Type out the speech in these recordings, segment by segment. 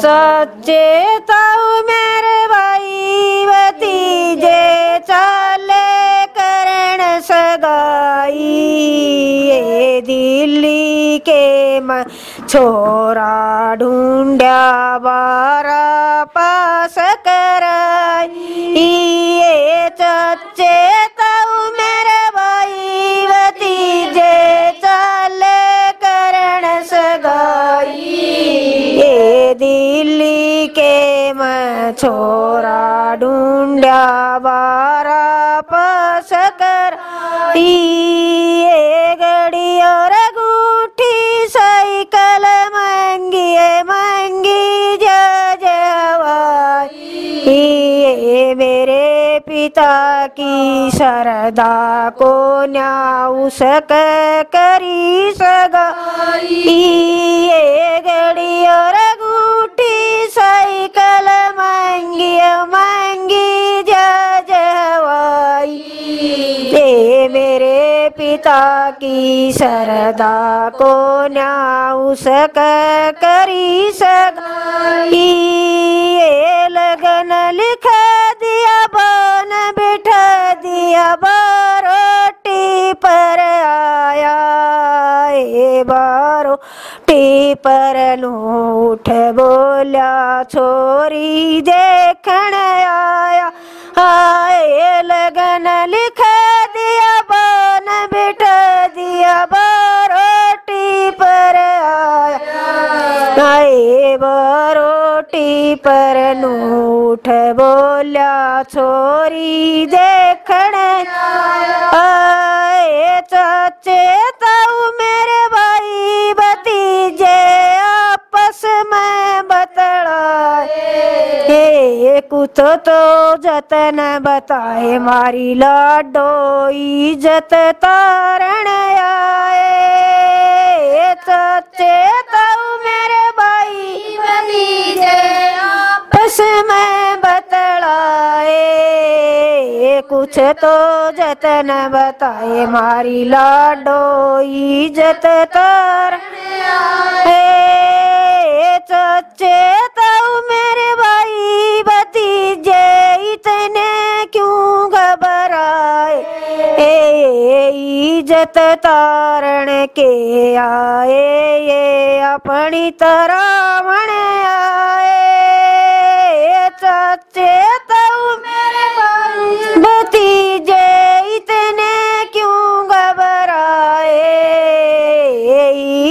सच्चे ताऊ मेरे भाई, भतीजे चाले करण सगाई। दिल्ली के म छोरा ढूंढ्या बारा पास कराई। ये चच्चे छोरा ढूंढ्या बारा पास कर। गड़ी और अंगूठी, साइकिल महँगी महँगी जवाई ये मेरे पिता की शरदा को न्याउस करी सगा मेरे पिता की शरदा को न्याउस करी सगाई। ये लगन लिख दिया, बन बिठा दिया, बारोटी पर आया। ए बारोटी पर नु उठ बोल्या, छोरी देखण आया। पर नूठ बोलिया छोरी देखण। आए चाचे ताऊ मेरे भाई, भतीजे आपस में बतलाए। हे कुछ तो जतन बताए, मारी लाडो इज़्ज़त तारण आए। चाचे ताऊ मेरे भाई आपस में बतलाए कुछ तो जतन बताए। मारी लाडो इज़्ज़त तार। चचे ताऊ मेरे भाई भतीजे, इतने क्यों घबराए? ए इज़्ज़त तारण के आए, ये अपनी मन आए। चचे ताऊ मेरे भतीजे इतने क्यों घबराए?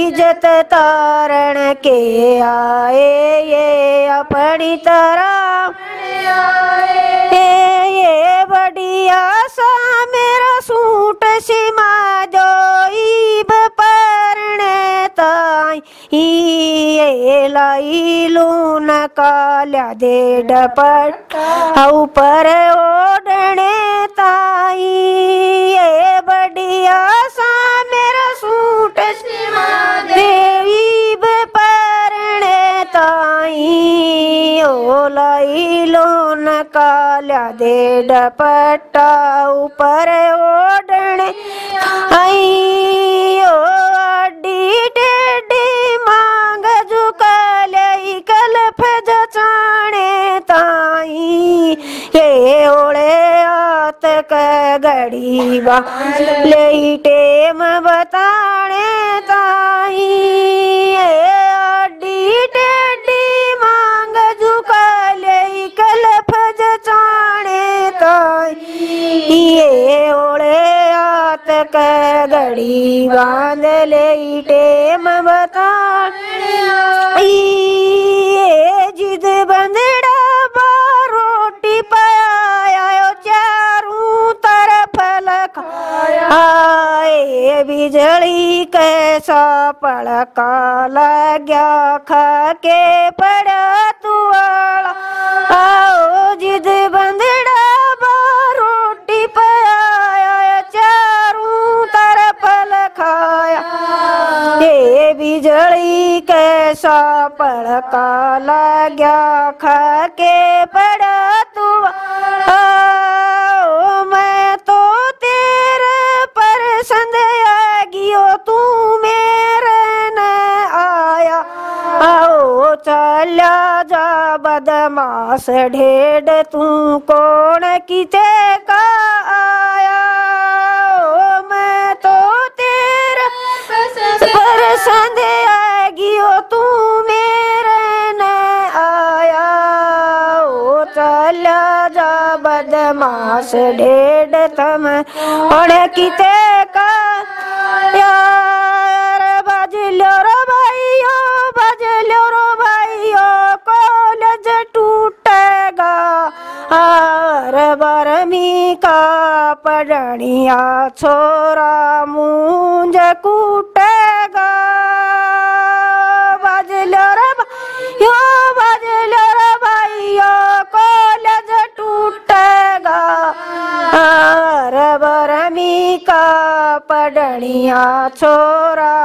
इज़्ज़त तारण के आए ये अपनी तरह। लून काल्या दे डपट ऊपर ओढ़ने ताई। ये बढ़िया सा मेरा सूट देवी परने ताई। ओ लाई लोन काल्या दे डपट्टा ऊपर ओढ़ने आई बा ले टेम बताणे ताई। ये अड्डी टेडी मांग झुकाले कल फज ताई। ये ओळे आत क गड़ी बाँध ले टेम बता ये जिद बंदड़ा पड़का लग्या खा के पड़ा तुआला। आओ जिद बंदड़ा रोटी पाया चारों तरफ़ लखाया। ये बिजली कैसा पड़का लग्या खा के पड़ा बदमाश ढेड तू कौन किते का आया ओ, मैं तो तेरा पसंद आएगी, ओ, तू मेरे न आया ओ, चल जा बदमाश ढेड तम। और किते पढ़निया छोरा मूंज कूटेगा। बज लो रे भाइयो बज लो रे भाइयो, कॉलेज टूटेगा। हार बरमी का पढ़निया छोरा